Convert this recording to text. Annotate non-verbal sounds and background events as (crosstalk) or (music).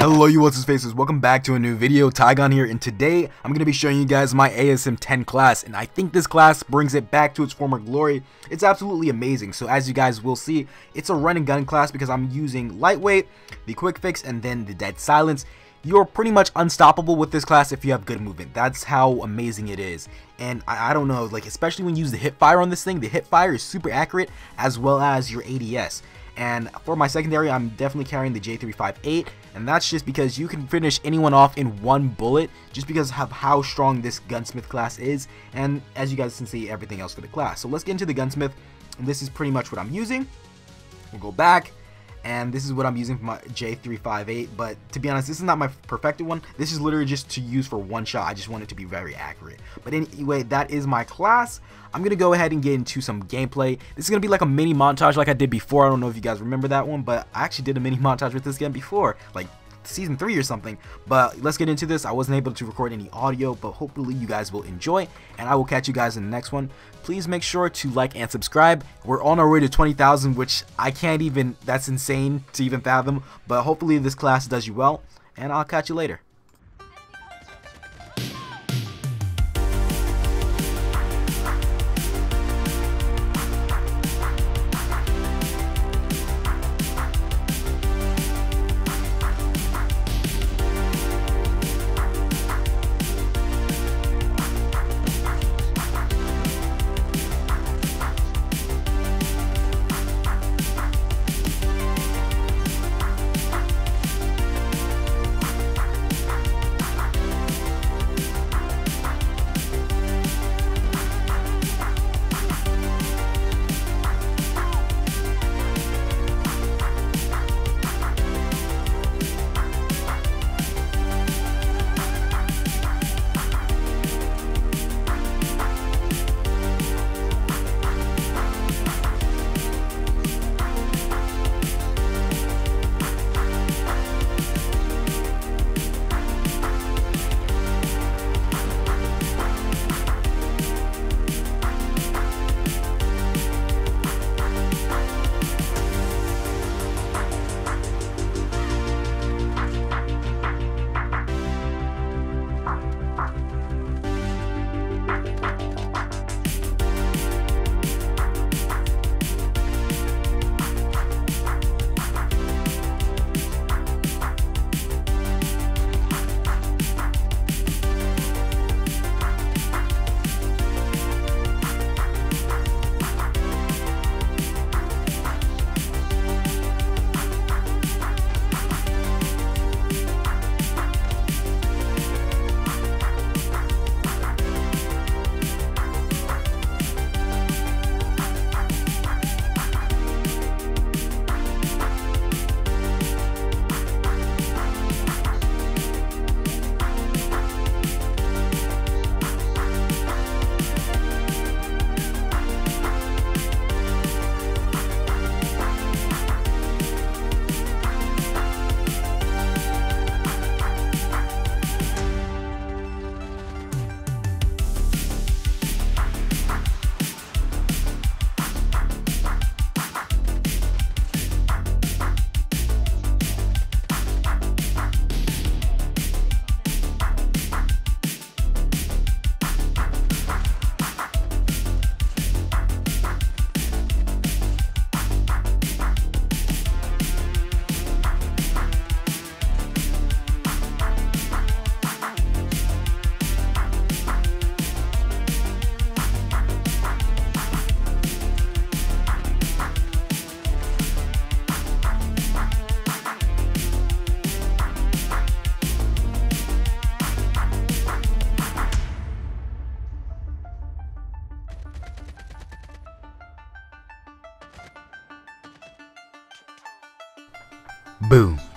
Hello you what's his faces, welcome back to a new video, Tigon here, and today I'm going to be showing you guys my ASM 10 class, and I think this class brings it back to its former glory. It's absolutely amazing, so as you guys will see, it's a run and gun class because I'm using Lightweight, the Quick Fix, and then the Dead Silence. You're pretty much unstoppable with this class if you have good movement. That's how amazing it is. And I, I don't know, like especially when you use the hip fire on this thing, the hip fire is super accurate as well as your ADS. And for my secondary, I'm definitely carrying the J358, and that's just because you can finish anyone off in one bullet, just because of how strong this gunsmith class is, and as you guys can see, everything else for the class. So let's get into the gunsmith, and this is pretty much what I'm using. We'll go back, and this is what I'm using for my J358 but to be honest this is not my perfected one. This is literally just to use for one shot. I just want it to be very accurate. But anyway that is my class. I'm gonna go ahead and get into some gameplay. This is gonna be like a mini montage like I did before. I don't know if you guys remember that one but I actually did a mini (laughs) montage with this game before. Like season 3 or something but let's get into this. I wasn't able to record any audio but hopefully you guys will enjoy and I will catch you guys in the next one. Please make sure to like and subscribe. We're on our way to 20,000 which I can't even that's insane to even fathom but hopefully this class does you well and I'll catch you later Boom.